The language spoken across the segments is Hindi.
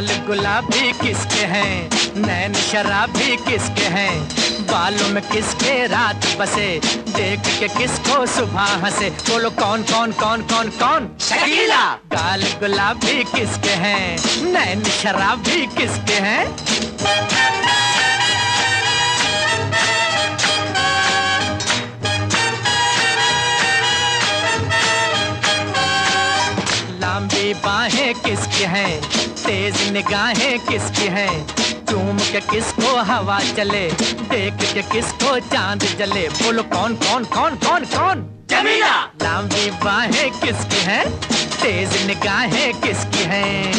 गुलाबी किसके हैं? नैन शराबी किसके हैं? बालों में किसके रात बसे? देख के किसको सुबह हंसे? बोलो कौन कौन कौन कौन कौन? शकीला। गाल गुलाबी किसके हैं? नैन शराबी किसके हैं? लंबी बाहें किसकी हैं? तेज निगाहें किसकी हैं? चूम के किसको हवा चले? देख के किसको चाँद जले? बोलो कौन कौन कौन कौन कौन? जमीला! लंबी बाहें किसकी हैं? तेज निगाहें किसकी हैं?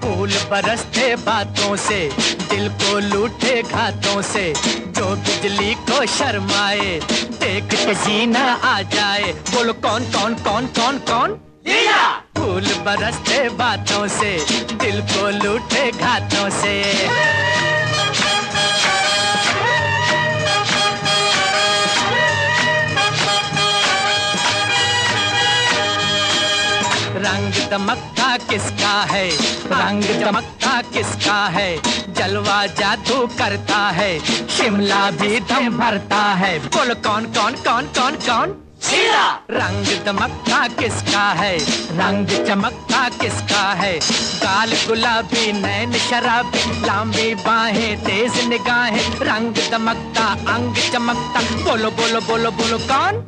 फूल बरसते बातों से दिल को घातों से जो बिजली को शर्माए देख के जीना आ जाए। बोलो कौन कौन कौन कौन कौन? लीला! फूल बरसते बातों से दिल को लूटे घातों से। दमकता किसका है? रंग दमकता किसका है? जलवा जादू करता है। शिमला भी दम भरता है। बोल कौन कौन कौन कौन कौन? शीला रंग दमकता किसका है? रंग चमकता किसका है? गाल गुलाबी नैन शराबी लंबी बाहें तेज निगाहें। रंग दमकता अंग चमकता। बोलो बोलो बोलो बोलो कौन?